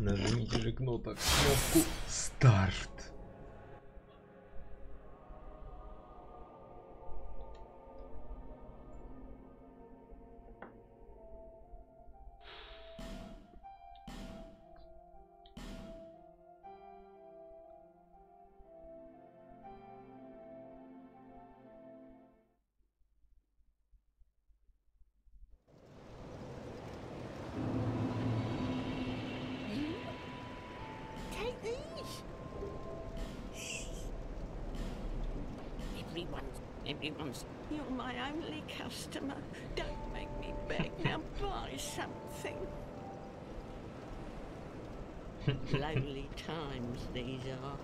Нажмите же кнопку, кнопку старт. Something. Lonely times these are.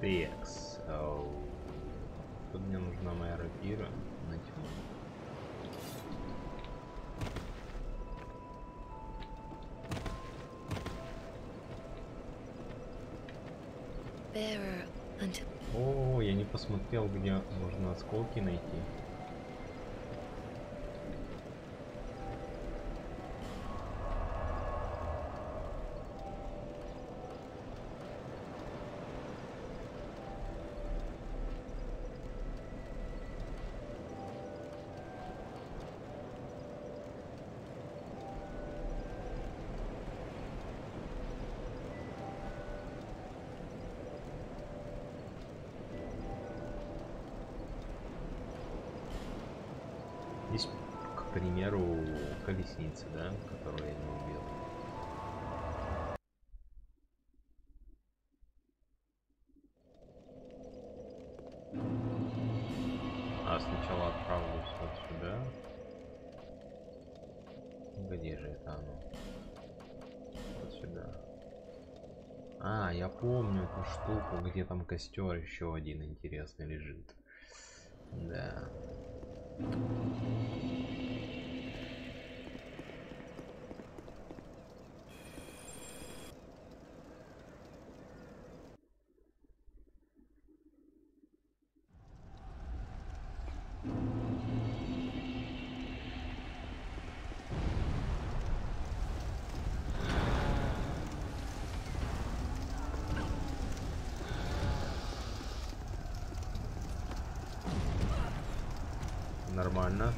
Текс. Ау. Тут мне нужна моя рапира на тьму. О, я не посмотрел, где можно осколки найти. Помню эту штуку, где там костер еще один интересный лежит. Да. Нормально.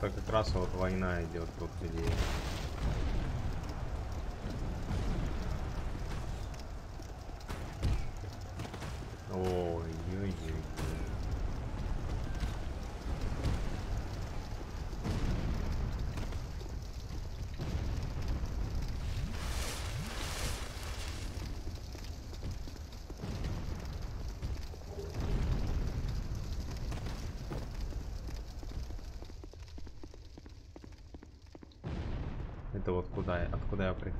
Так как раз вот война идет тут где Ой-ой-ой. Это вот куда, я-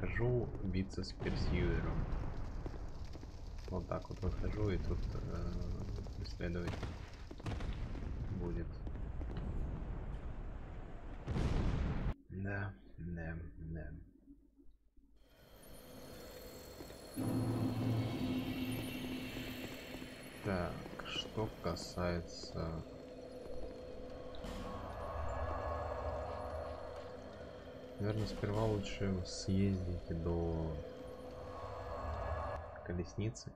прихожу биться с персьюером. Вот так вот выхожу и тут э, преследовать будет. Да, да, да. Так, что касается Наверное, сперва лучше съездить до колесницы.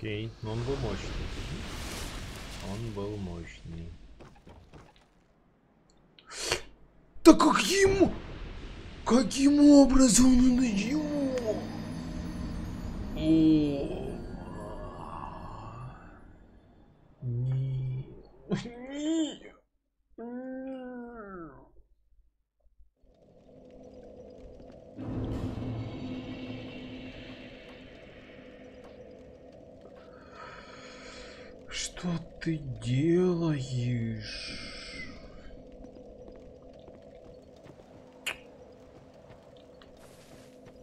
Окей, но он был мощный. Он был мощный. Да каким... Каким образом он его? Что ты делаешь?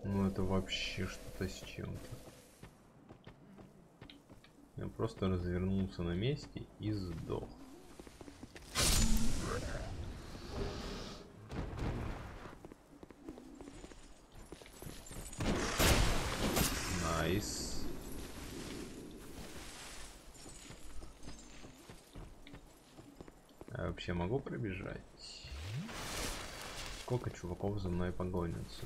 Ну это вообще что-то с чем-то. Я просто развернулся на месте и сдох. Nice. Я вообще могу пробежать? Сколько чуваков за мной погонятся?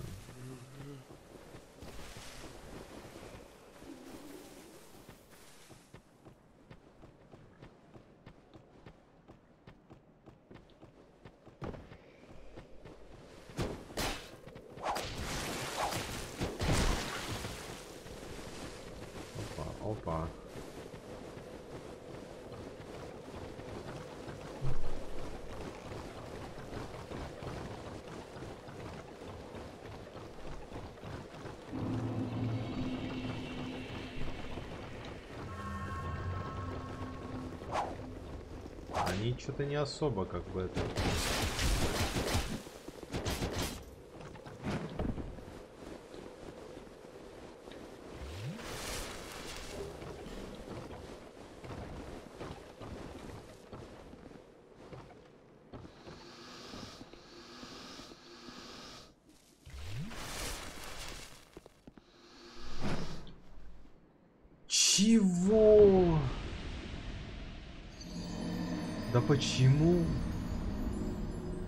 Опа, опа. Они что-то не особо как бы это. Чего? Да почему?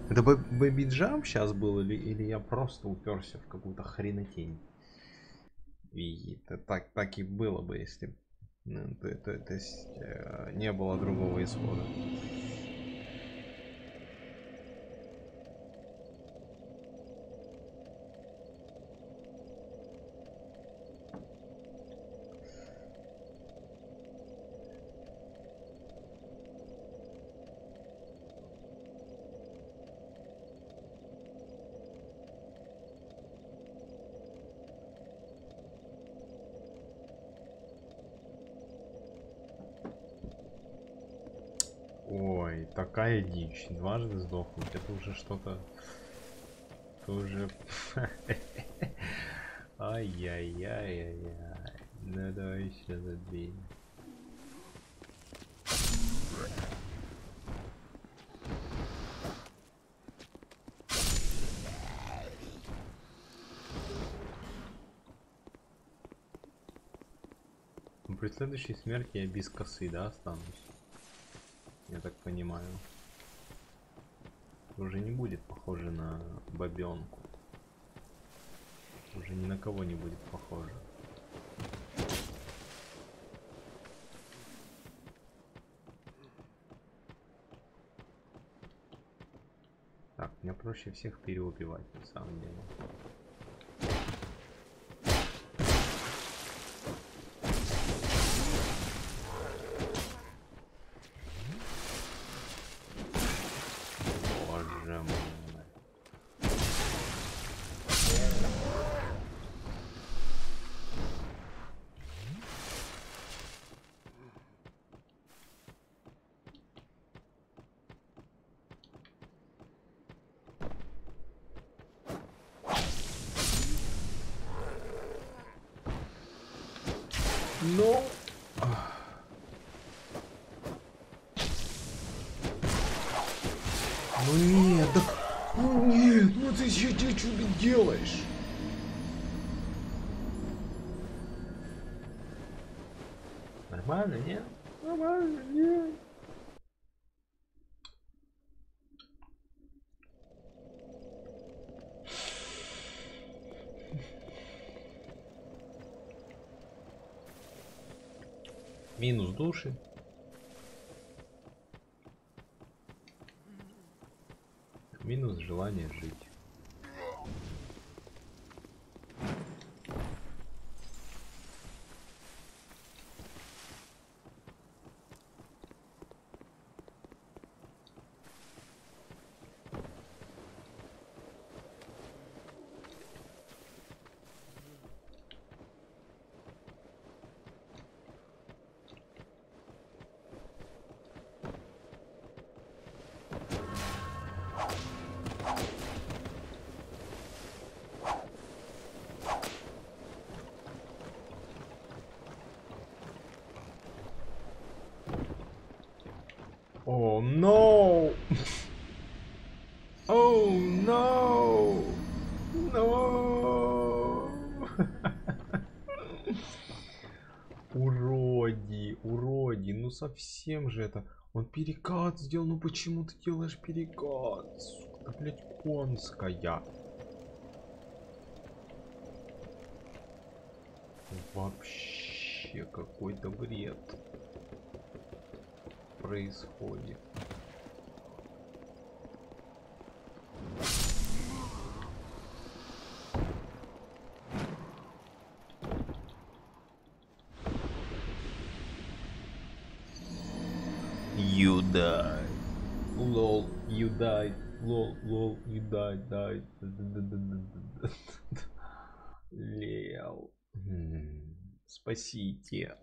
Это бэ- бэби джамп сейчас был или, или я просто уперся в какую-то хренотень? И это так, так и было бы, если ну, то, то- то есть, э, не было другого исхода. Ой, такая дичь. Дважды сдохнуть. Это уже что-то... Это уже... Ай-яй-яй-яй-яй. Ну давай еще забей. Ну, При следующей смерти я без косы, да, останусь? Так понимаю. Уже не будет похоже на бабенку. Уже ни на кого не будет похоже. Так, мне проще всех переубивать на самом деле. Боже мой. Ну... Ну нет, да... Ну нет, ну ты что, ты что ты делаешь? Нормально, нет? Нормально, нет. Минус души. Минус желание жить. Совсем же это. Он перекат сделал, ну почему ты делаешь перекат? Сука, блять, конская. Вообще какой-то бред происходит. Died, died. Лел. Спасите.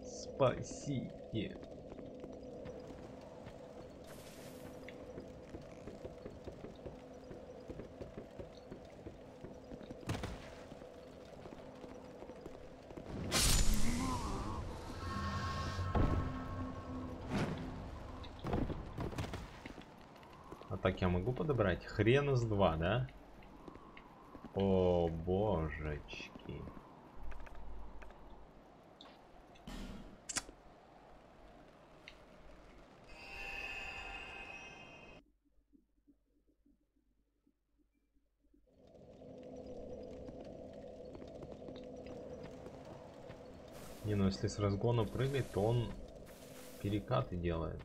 Спасите. Подобрать? Хрен из два, да? О, божечки. Не, ну если с разгона прыгать, то он перекаты делает.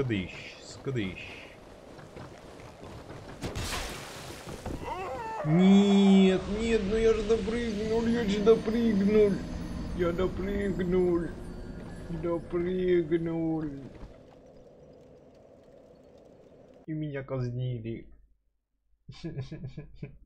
Скадыщ, скадыщ. Нет, нет, ну я же допрыгнул, я же допрыгнул. Я допрыгнул. Допрыгнул. И меня казнили.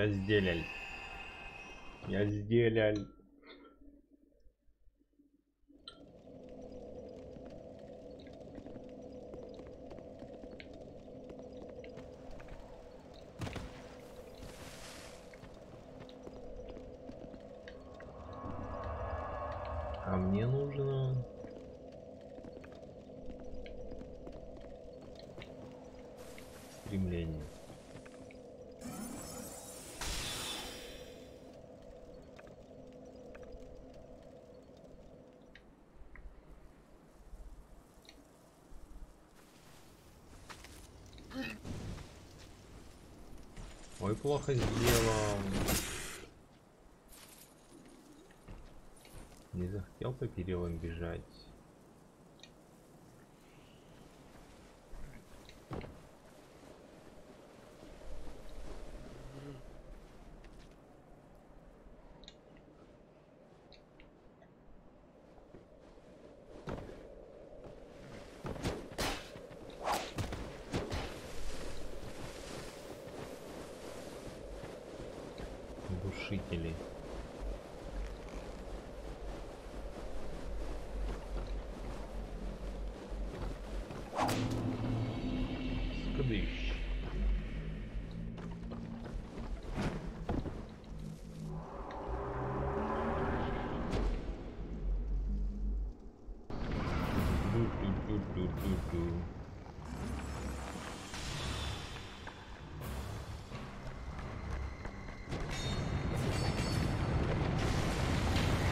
Я сделал. Я сделал. А мне нужно... Стремление. Ой, плохо сделал. Не захотел по перилам бежать.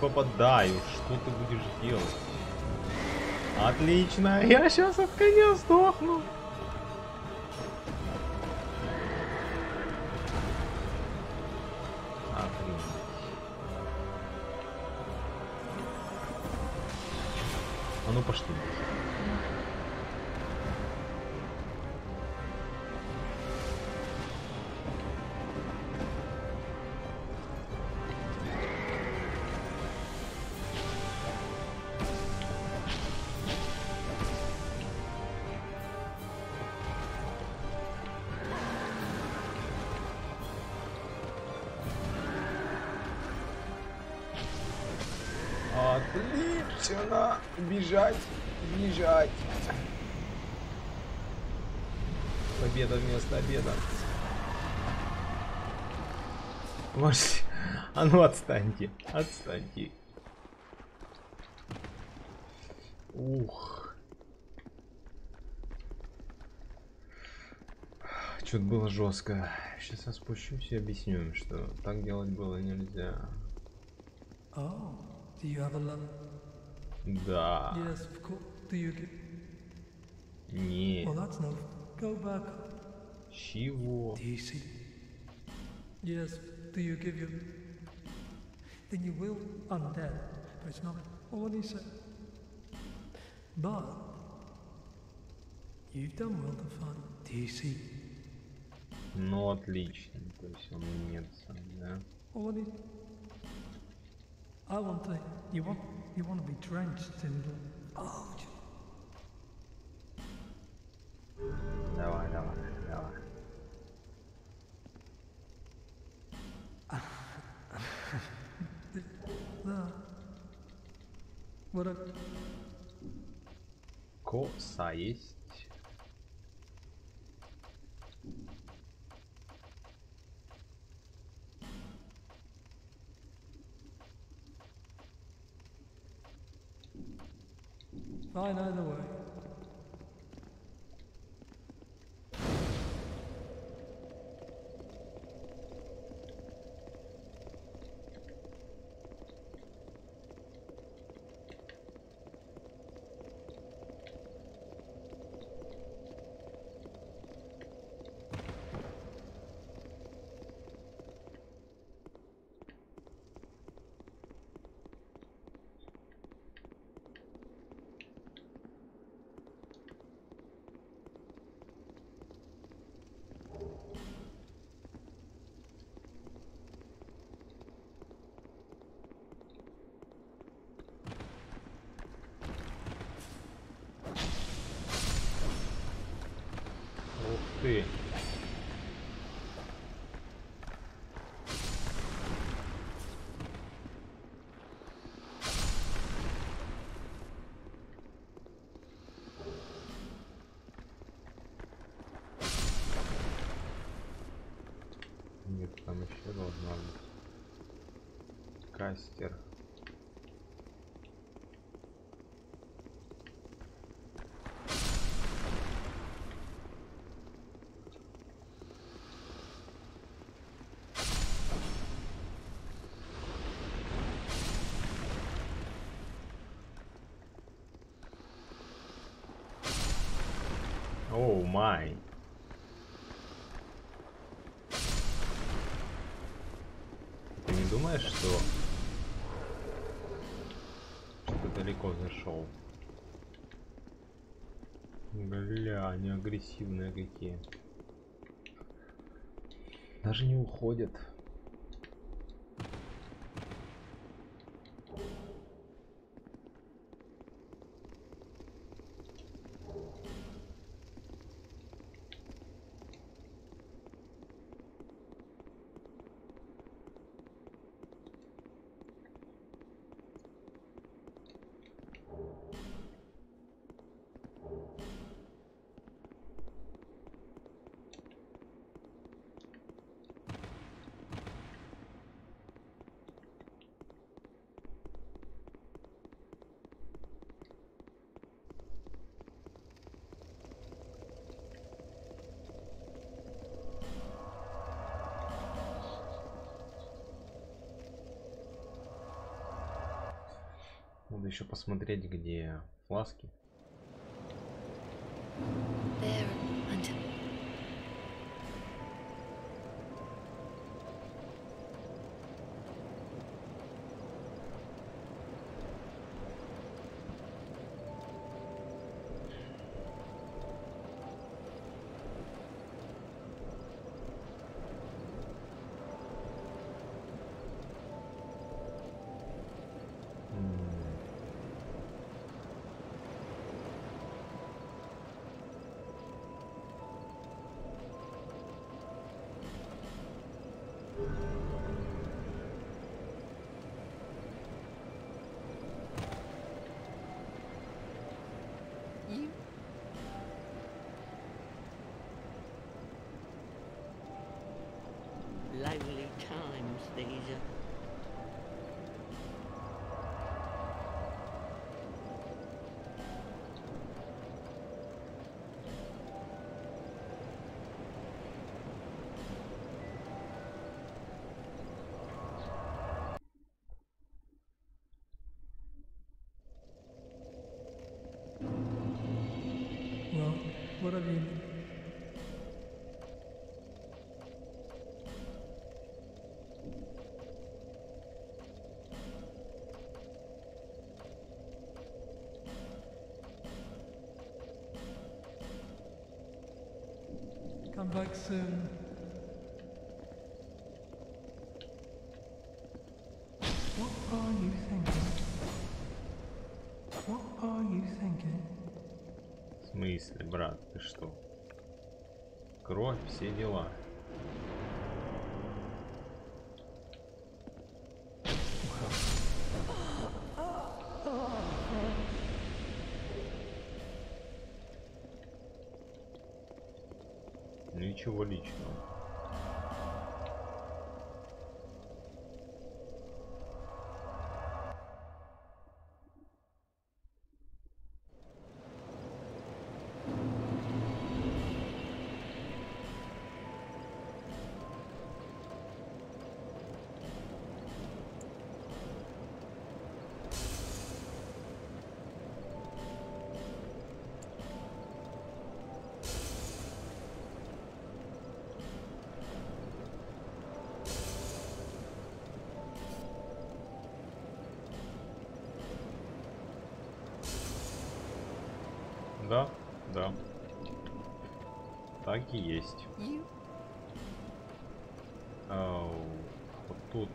попадаю. Что ты будешь делать? Отлично. Я сейчас от коня сдохну. Бежать, бежать. Победа вместо обеда. Может, а ну отстаньте, отстаньте. Ух. Что-то было жестко. Сейчас я спущусь и объясню им, что так делать было нельзя. Oh, do you have a? Да. Yes, of course. Do you give? Не. Well, that's no. Go back. Чего? Do you see? Yes. Do you give your? Then you will undead, but it's not all he said. But you've done well to find. Do you see? Ну отлично. То есть он нет сам, да? All he. I want to. You want. You want to be drenched in. The, oh. No, I know. I know. What a... Of course I used. I know that. ты. Нет, там еще должна быть кастер. Оу май. Ты не думаешь, что что далеко зашел? Бля, они агрессивные какие. Даже не уходят. Надо еще посмотреть, где фласки. Stadia. Well, Come back soon. What are you thinking? What are you thinking? В смысле, брат, ты что? Кровь, все дела. Ничего личного. Да. Так и есть. you Ау, вот тут.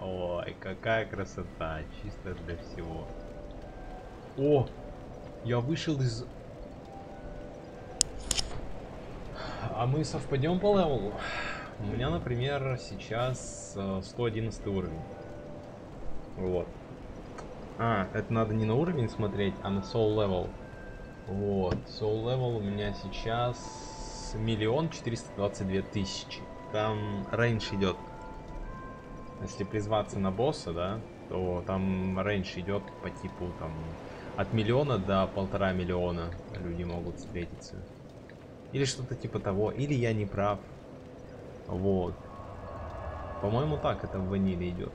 Ой, какая красота, чисто для всего. О, я вышел из... А мы совпадем по левелу? У меня, например, сейчас э, 111 уровень. Вот. А, это надо не на уровень смотреть, а на soul level. Вот, soul level у меня сейчас миллион четыреста двадцать две тысячи. Там рейндж идет. Если призваться на босса, да, то там рейндж идет по типу там от миллиона до полтора миллиона люди могут встретиться. Или что-то типа того. Или я не прав. Вот. По-моему, так это в ваниле идет.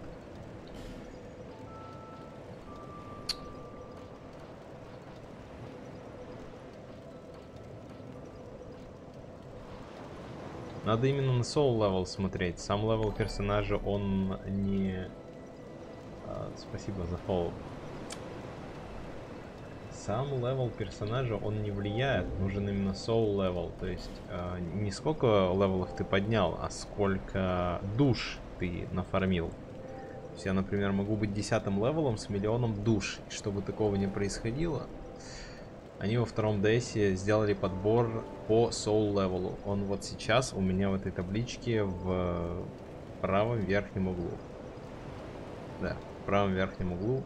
Надо именно на soul level смотреть. Сам level персонажа, он не... А, спасибо за follow. Сам level персонажа, он не влияет. Нужен именно soul level. То есть, а, не сколько level ов ты поднял, а сколько душ ты нафармил. То есть я, например, могу быть десятым level ом с миллионом душ. И чтобы такого не происходило, они во втором DS сделали подбор по soul левелу. Он вот сейчас у меня в этой табличке в правом верхнем углу. Да, в правом верхнем углу.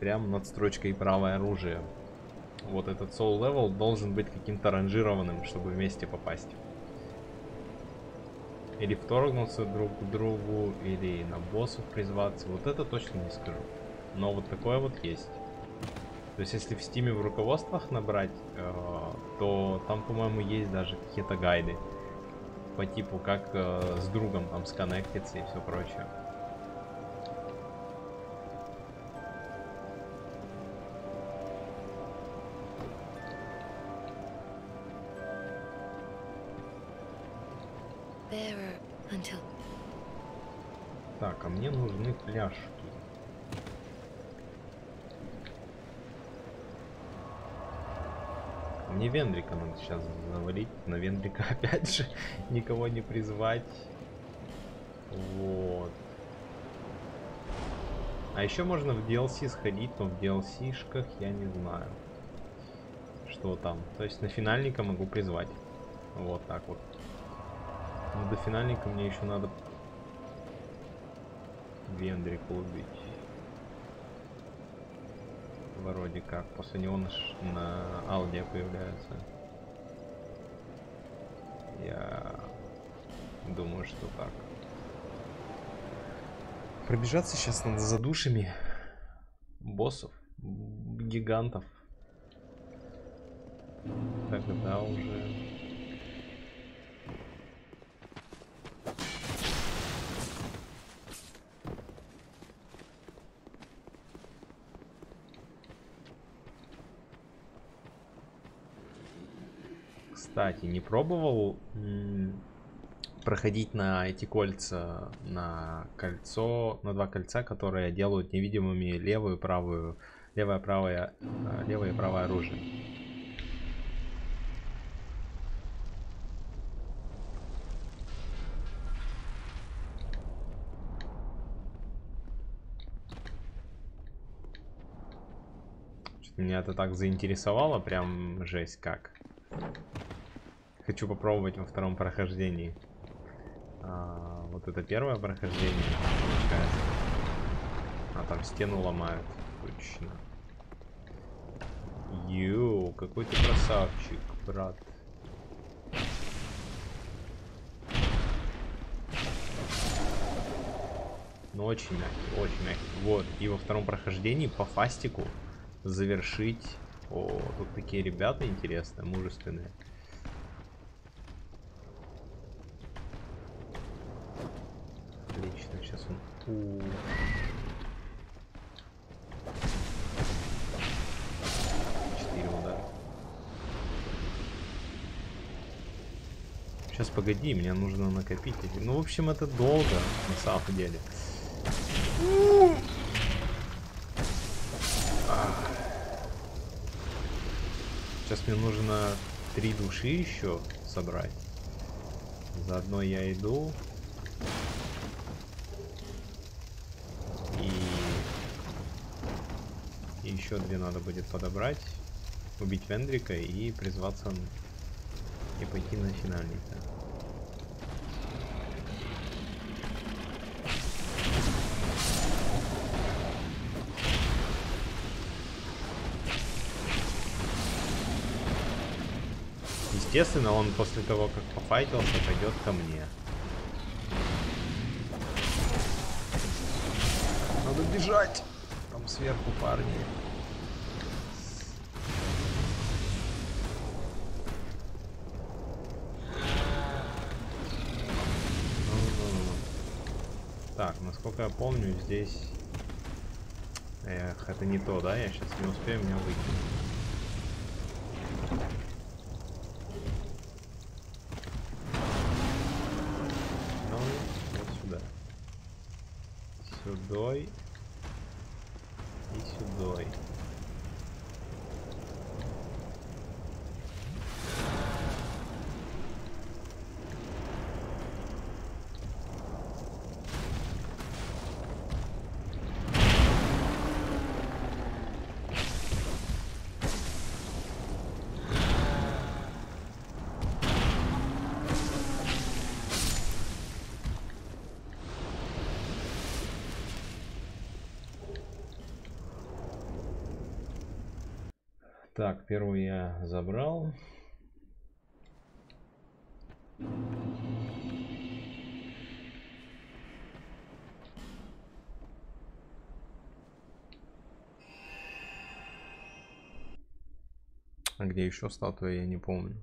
Прям над строчкой правое оружие. Вот этот soul level должен быть каким-то ранжированным, чтобы вместе попасть. Или вторгнуться друг к другу, или на боссов призваться. Вот это точно не скажу. Но вот такое вот есть. То есть, если в стиме в руководствах набрать, э, то там, по-моему, есть даже какие-то гайды по типу, как э, с другом там сконнектиться и все прочее. Until Так, а мне нужны пляжки. Мне Вендрика надо сейчас завалить. На Вендрика опять же никого не призвать. Вот. А еще можно в DLC сходить, но в DLC-шках я не знаю. Что там. То есть на финальника могу призвать. Вот так вот. Но до финальника мне еще надо Вендрика убить. Вроде как. После него на, ш- на Алдия появляется. Я думаю, что так. Пробежаться сейчас надо за душами боссов, гигантов. Тогда уже... Кстати, не пробовал проходить на эти кольца, на кольцо, на два кольца, которые делают невидимыми левую и правую, левое, правое, э, левое и правое оружие. Меня это так заинтересовало, прям жесть как. Хочу попробовать во втором прохождении. А, вот это первое прохождение. А там стену ломают. Точно. Йоу, какой ты красавчик, брат. Ну, очень мягкий, очень мягкий. Вот, и во втором прохождении по фастику завершить... О, тут такие ребята интересные, мужественные. Отлично, сейчас он... Четыре удара. Сейчас погоди, мне нужно накопить. Ну, в общем, это долго, на самом деле. Сейчас мне нужно три души еще собрать. Заодно я иду. еще две надо будет подобрать, убить Вендрика и призваться и пойти на финальника. Естественно, он после того, как пофайтился, пойдет ко мне. Надо бежать! Там сверху парни. Насколько я помню, здесь... Эх, это не то, да? Я сейчас не успею меня выкинуть. Ну, вот сюда. Сюдой. И сюдой. Первый я забрал. А где еще статуя, я не помню.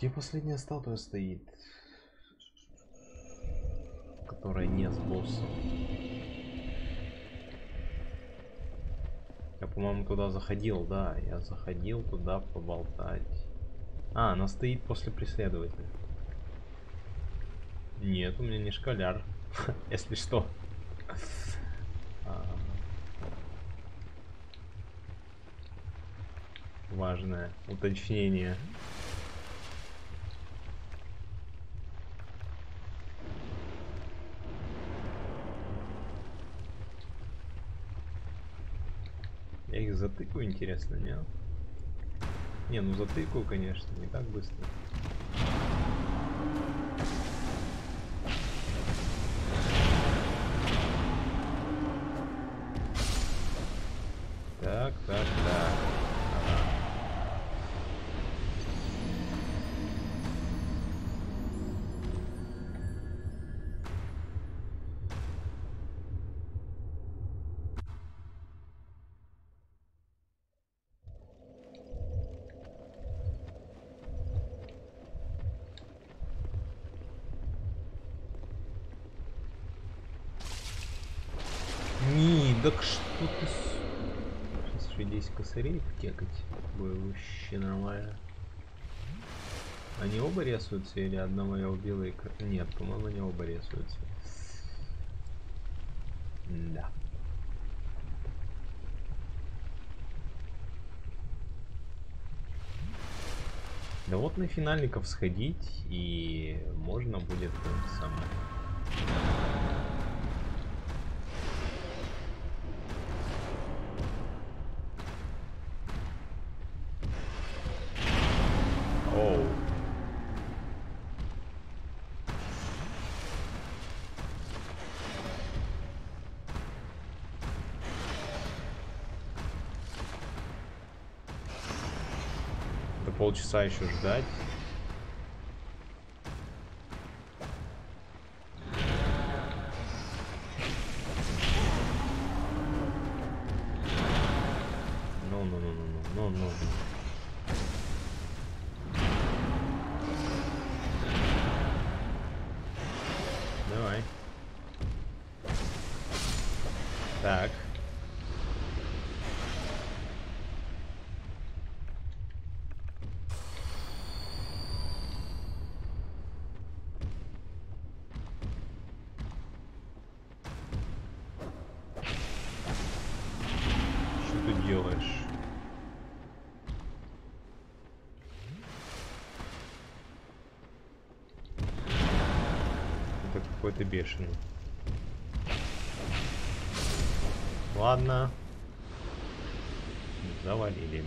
Где последняя статуя стоит? Которая не с боссом. Я, по-моему, туда заходил, да. Я заходил туда поболтать. А, она стоит после преследователя. Нет, у меня не шкаляр. Если что. А. Важное уточнение. Я их затыкаю, интересно, нет? Не, ну затыкаю, конечно, не так быстро. Втекать. Будет вообще нормально. Они оба рисуются или одного я убил и... Нет, по-моему, они оба рисуются. Да. Да вот на финальников сходить и можно будет это самое. Оу. До полчаса еще ждать. бешеный. Ладно. Завалили.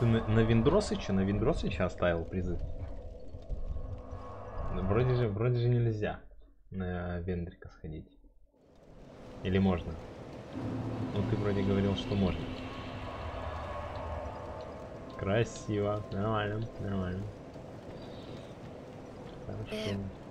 Ты на, на Виндросыча? На Виндросыча оставил призыв? Вроде же, вроде же нельзя на Вендрика сходить. Или можно? Ну ты вроде говорил, что можно. Красиво, нормально, нормально. Хорошо.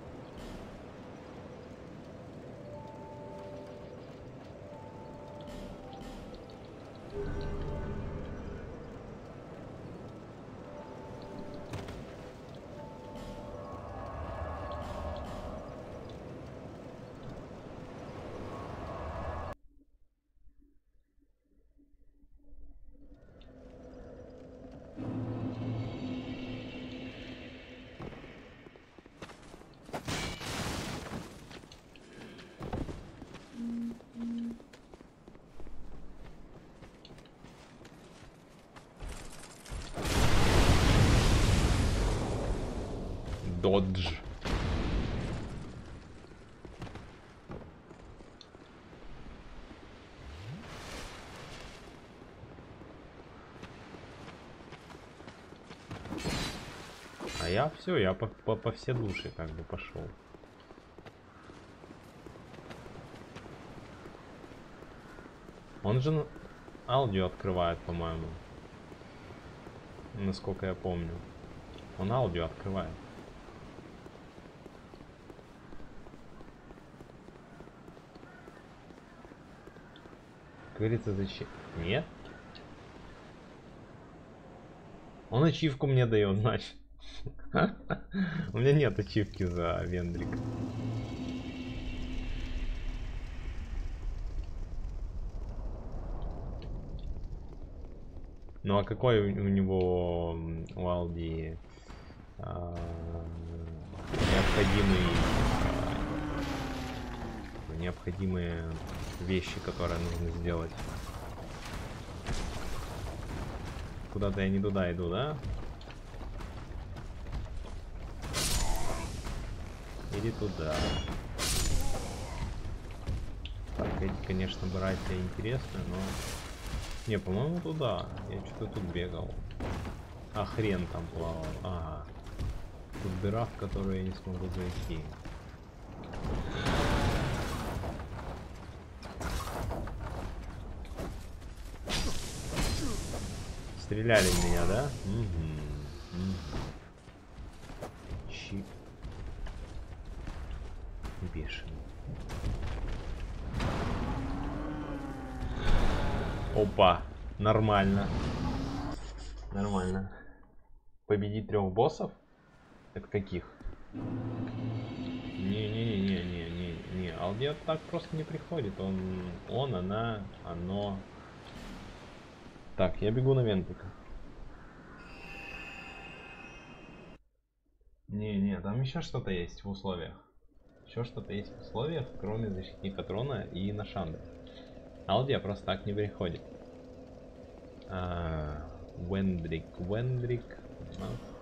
Додж. А я все, я по, по, по все души как бы пошел. Он же аудио открывает, по-моему. Насколько я помню. Он аудио открывает. Как Говорится, зачем? Нет? Он ачивку мне дает, значит. У меня нет ачивки за Вендрик. Ну а какой у него у Алди а, необходимый необходимые вещи, которые нужно сделать? Куда-то я не туда иду, да? Или туда. Так, эти, конечно, братья интересны, но... Не, по-моему, туда. Я что-то тут бегал. А хрен там плавал. Ага. Тут дыра, в которую я не смогу зайти. Стреляли в меня, да? Мгм. Щи. Бешеный. Опа, нормально. Нормально. Победить трех боссов? Это каких? Не-не-не-не-не-не. Алдиат так просто не приходит. Он, он, она, оно. Так, я бегу на Вентика. Не-не, там еще что-то есть в условиях. Еще что-то есть в условиях, кроме защитника трона и Нашанды. Алдия просто так не приходит. А, Вендрик, Вендрик. а.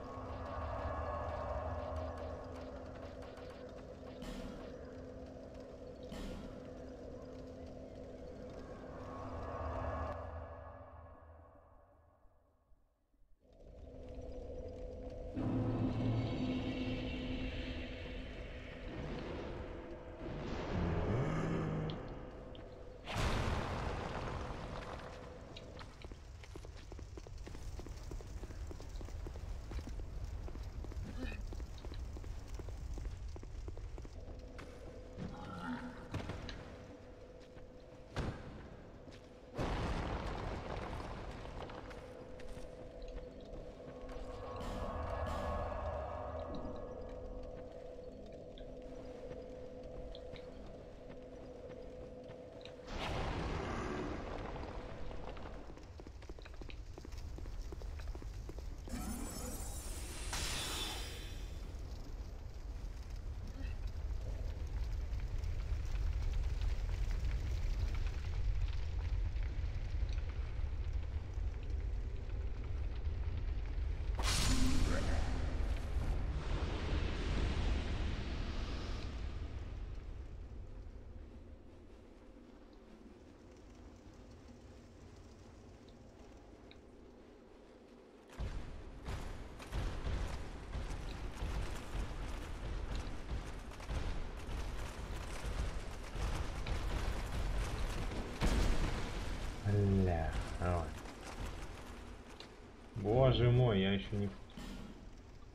Боже мой, я еще не...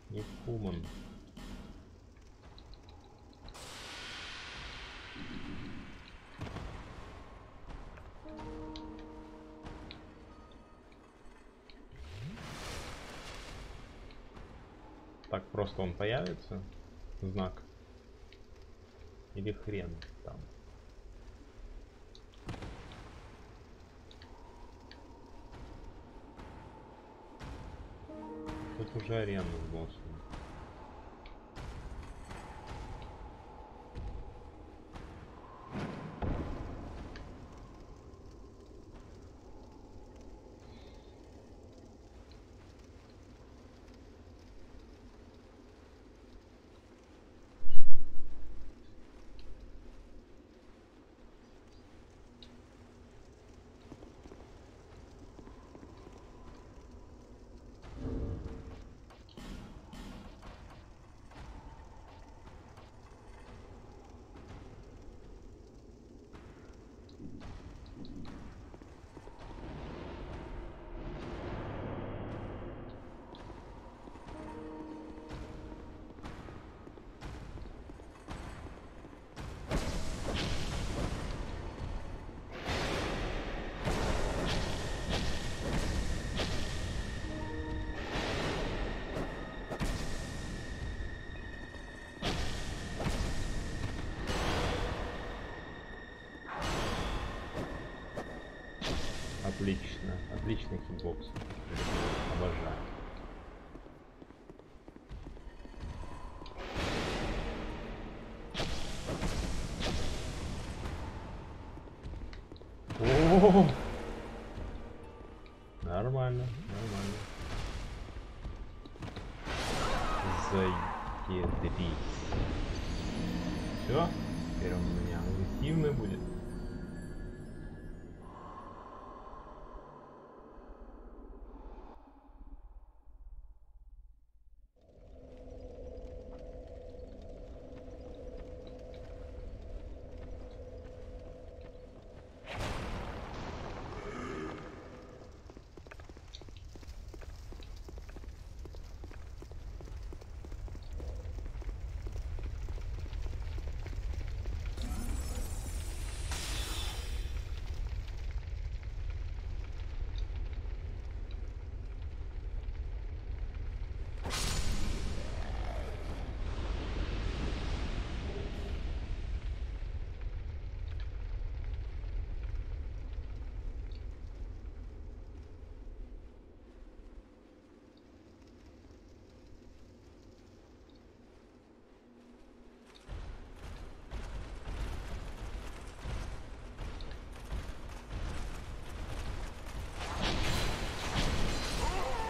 Не Куман. Так просто он появится? Знак. Или хрен там. Уже арена с боссом. О! Нормально, нормально. Заедрись. Все? Теперь он у меня агрессивный будет.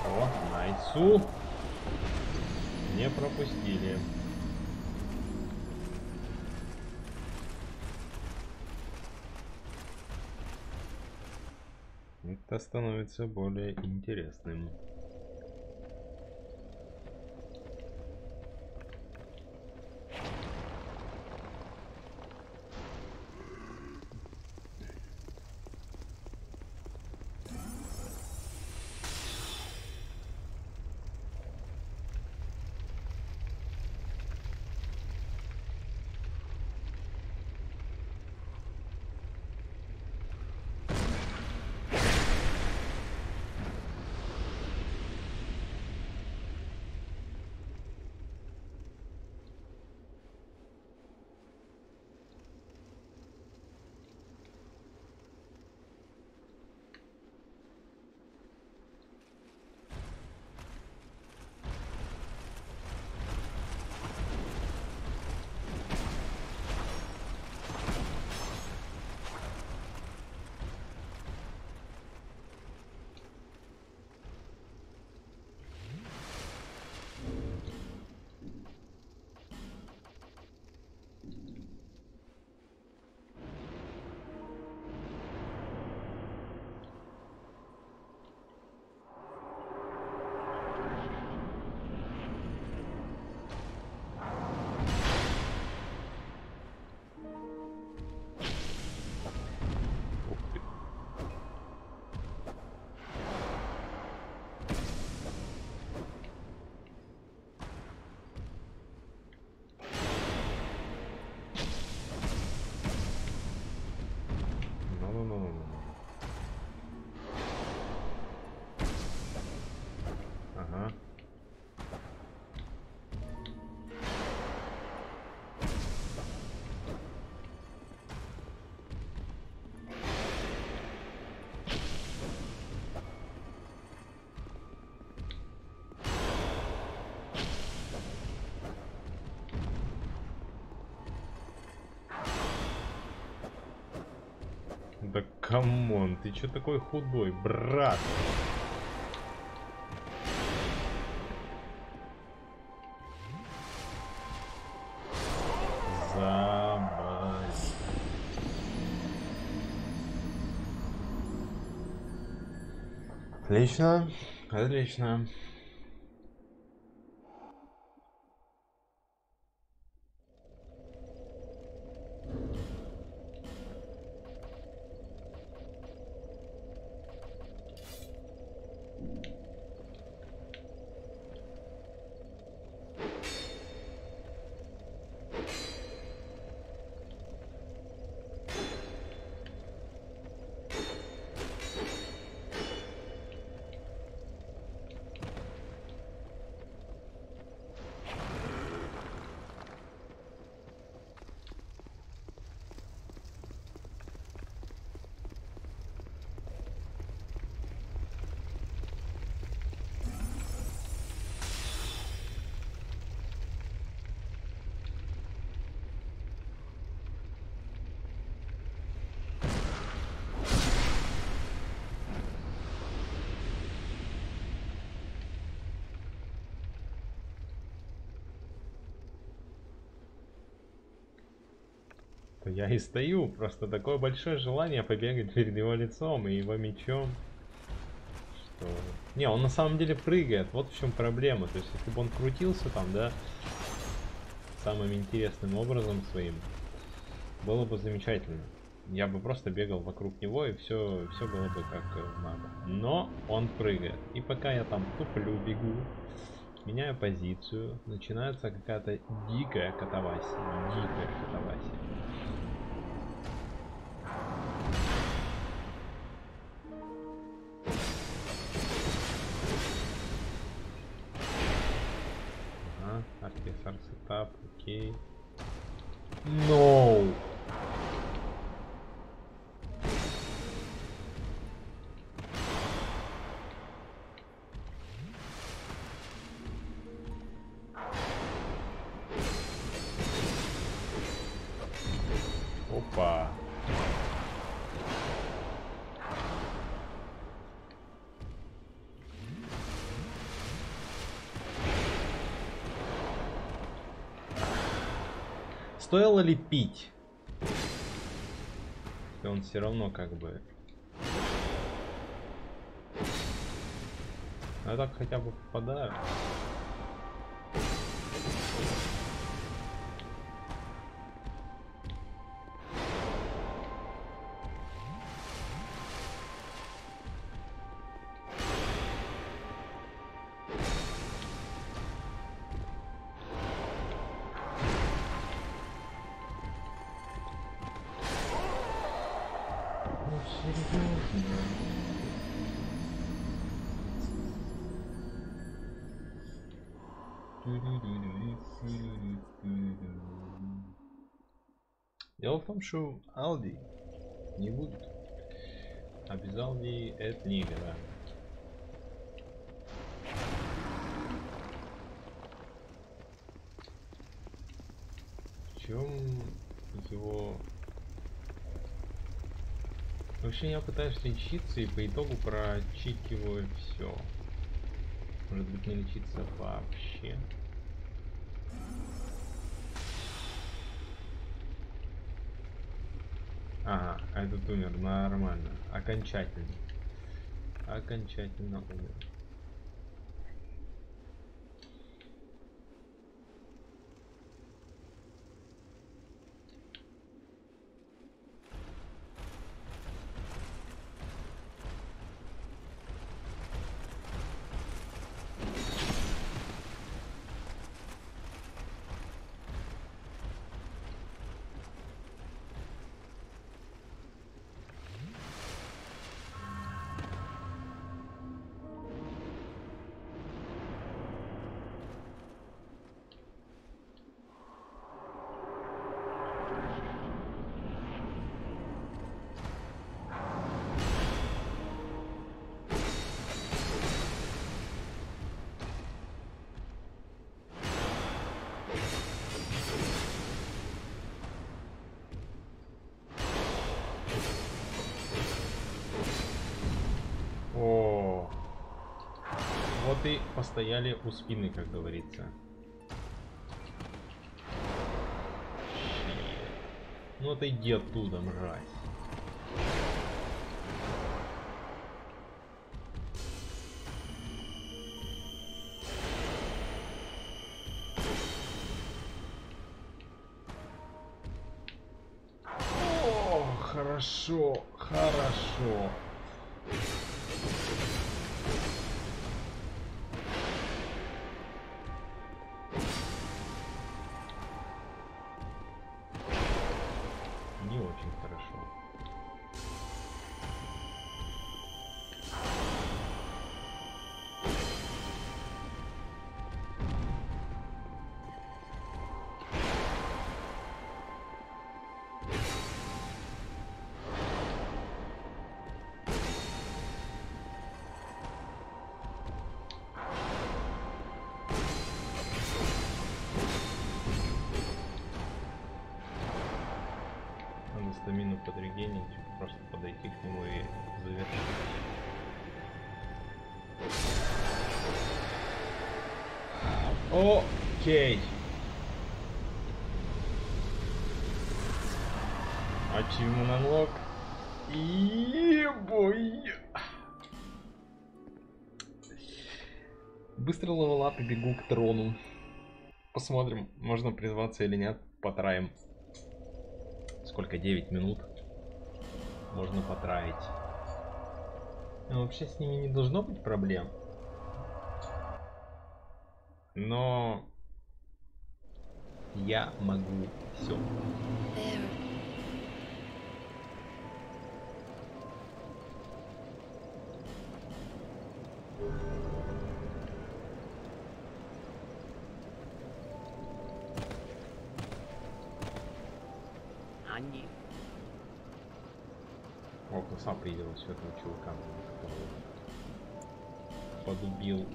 О, Найсу. Не пропустили. Это становится более интересным. Come on, ты чё такой худой, брат? Забась. Отлично, отлично. То я и стою, просто такое большое желание побегать перед его лицом и его мечом. Что... Не, он на самом деле прыгает, вот в чем проблема. То есть, если бы он крутился там, да, самым интересным образом своим, было бы замечательно. Я бы просто бегал вокруг него и все, все было бы как э, надо. Но он прыгает. И пока я там туплю, бегу, меняю позицию, начинается какая-то дикая катавасия. Дикая катавасия. Стоило ли пить? Он все равно как бы... Я так хотя бы попадаю. Что Алди не будет. А без Алди это не игра. Чем его... Вообще я пытаюсь лечиться и по итогу прочикиваю все. Может быть не лечиться вообще. Этот умер, нормально. Окончательно. Окончательно умер. Ты постояли у спины, как говорится. Ну отойди оттуда, мразь. О, хорошо, хорошо. Стамину подрегенить, просто подойти к нему и завершить. Окей. Achievement unlock. Ебой. Быстро level up и бегу к трону. Посмотрим, можно призваться или нет. Потраим. Сколько? 9 минут. Можно потраить. Ну, вообще с ними не должно быть проблем. Но я могу все. О, коса приделась этого чувака, которого подубил.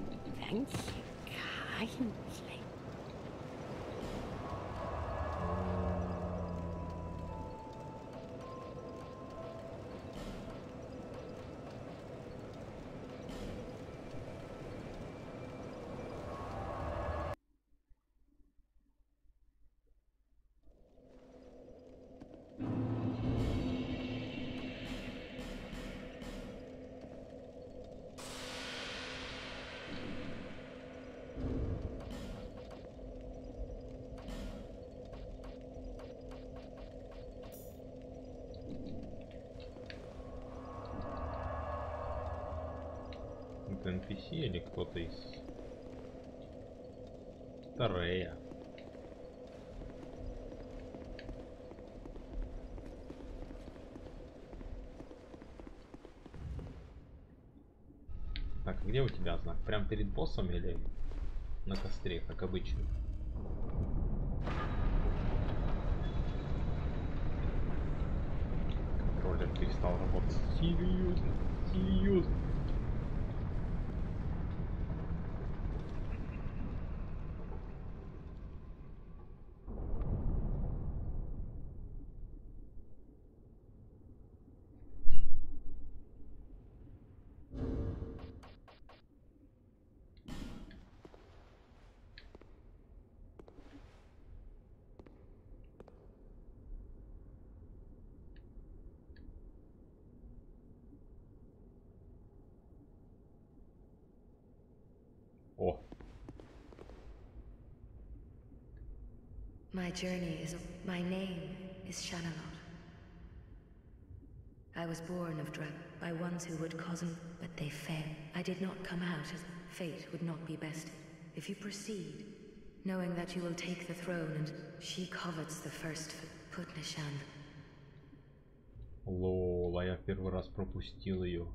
Или кто-то из Тарея. Так, где у тебя знак? Прям перед боссом или на костре, как обычно? Контроллер перестал работать. Серьезно, серьезно. journey is. My name is Shanalot. I was born of Drag by ones who would cause him, but they failed. I did not come out as fate would not be best. If you proceed, knowing that you will take the throne and she covets the first for Putnishan. лол, а я в первый раз пропустил ее.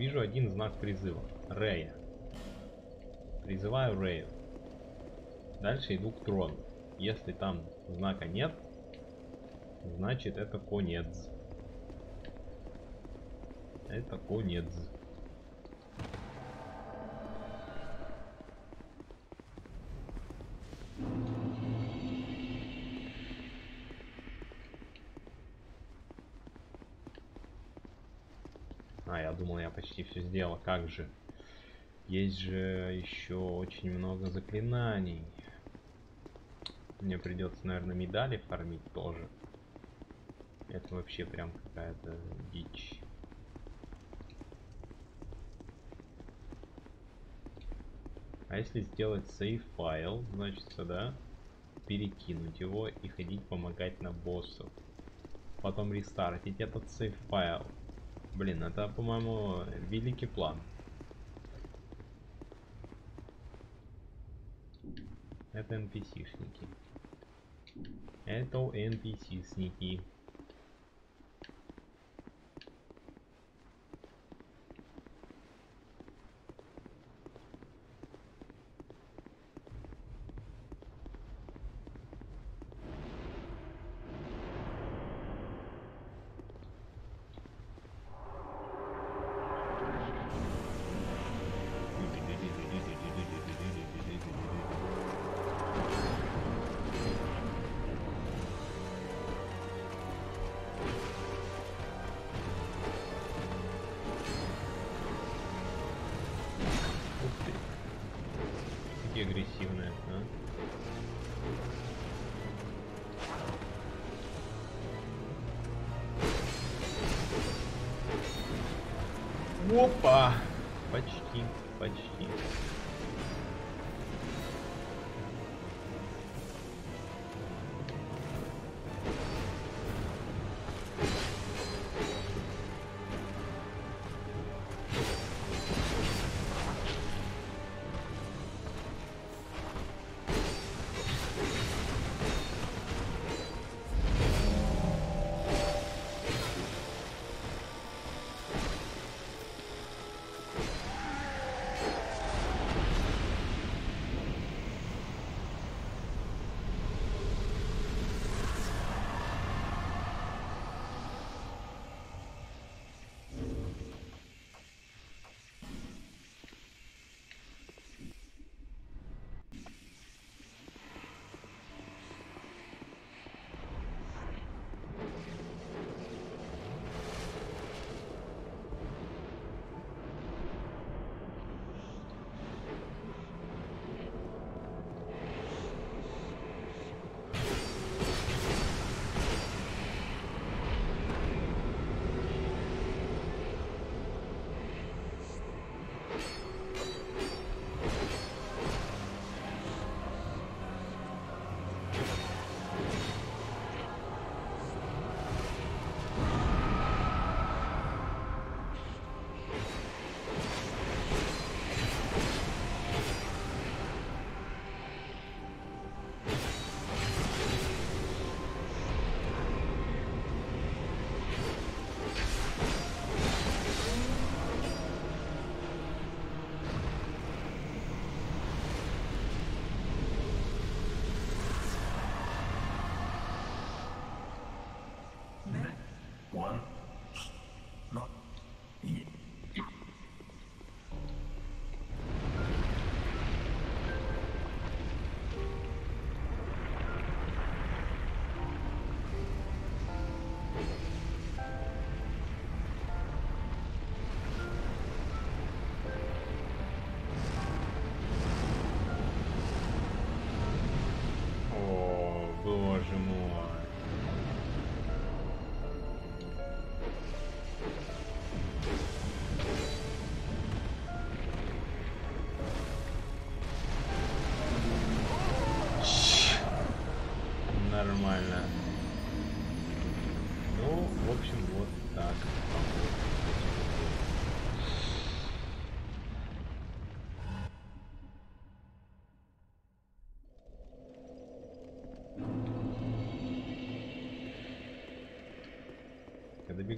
Вижу один знак призыва. Рея. Призываю Рею. Дальше иду к трону. Если там знака нет, значит это конец. Это конец. Почти все сделал. Как же? Есть же еще очень много заклинаний. Мне придется, наверное, медали фармить тоже. Это вообще прям какая-то дичь. А если сделать сейф файл, значит сюда перекинуть его и ходить помогать на боссов. Потом рестартить этот сейф файл. Блин, это, по-моему, великий план. Это NPC-шники. Это NPC-сники.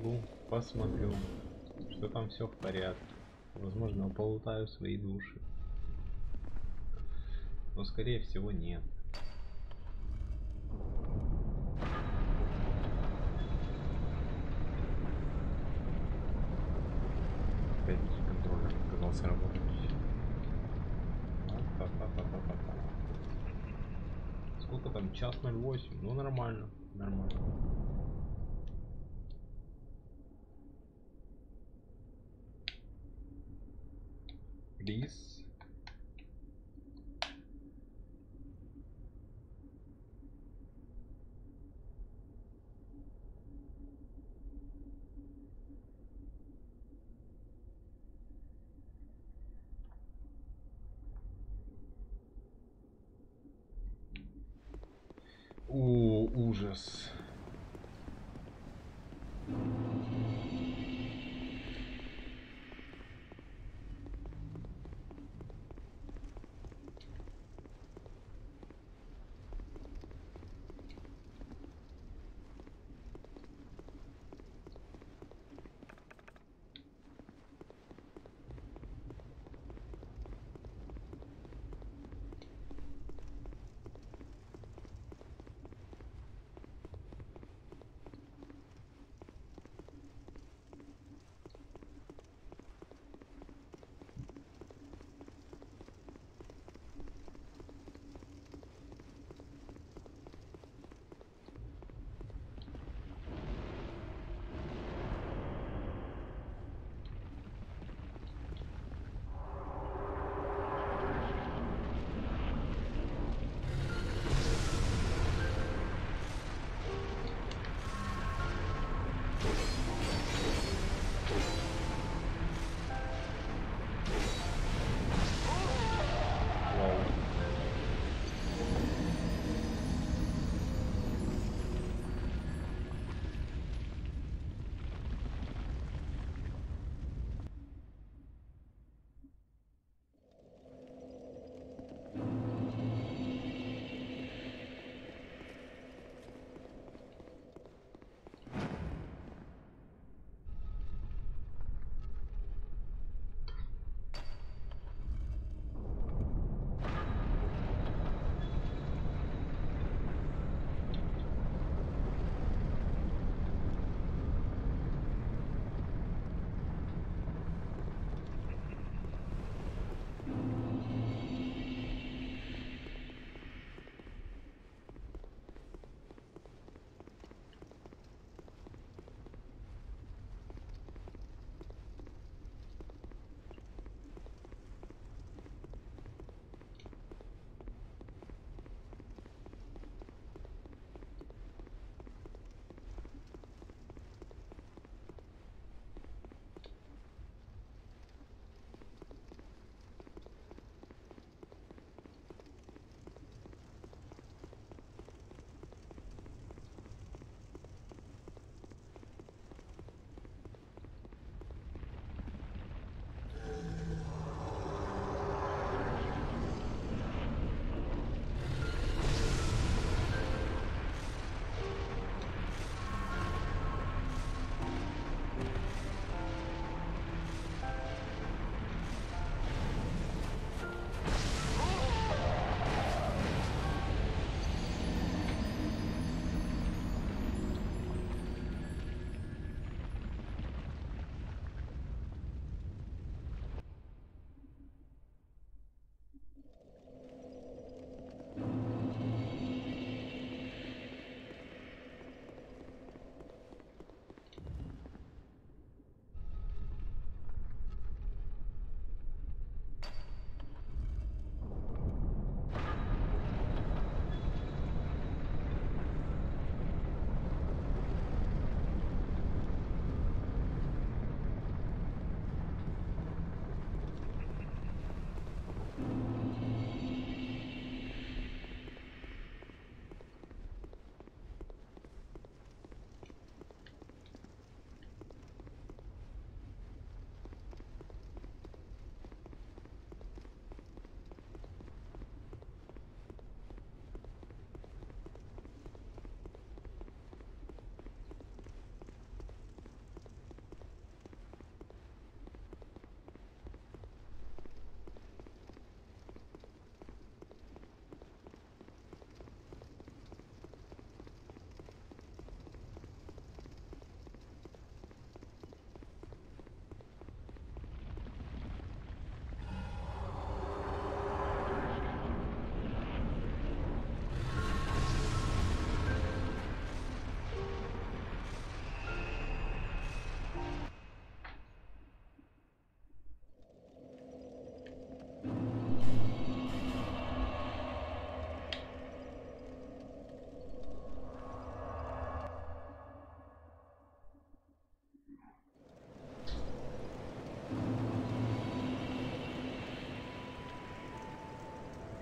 Когда бегу, посмотрю, что там все в порядке. Возможно, полутаю свои души. Но скорее всего нет. Опять контроллер оказался работать. Сколько там? Час 08. Ну нормально. Нормально.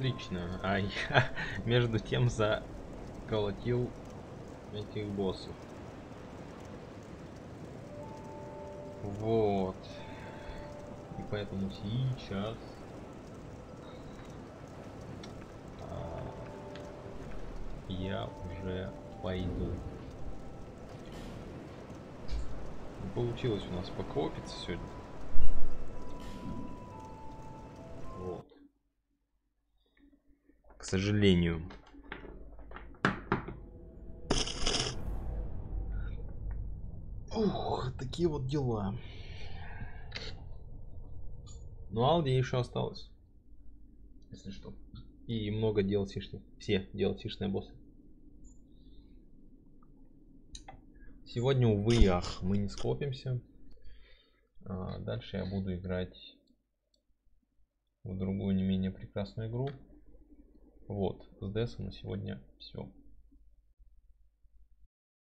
Отлично. А я между тем заколотил этих боссов. Вот. И поэтому сейчас а, я уже пойду. Получилось у нас покопиться сегодня. Сожалению. Ух, такие вот дела. Ну, Алди еще осталось. Если что. И много DLC-шных. Все DLC-шные боссы. Сегодня, увы и ах, мы не скопимся. А, дальше я буду играть в другую не менее прекрасную игру. Вот, с Десом на сегодня все.